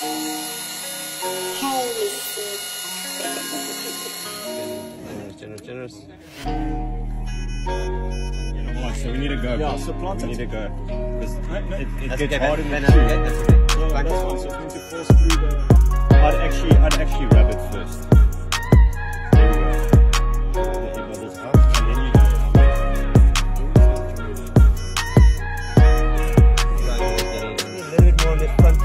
Generous, generous. Right, so we need to go. Yeah, so plant we need to go. Because it, it gets hard in the tube. Yeah, like this one, so it's going to force through the... I'd actually, I'd actually wrap it first. A little bit more Front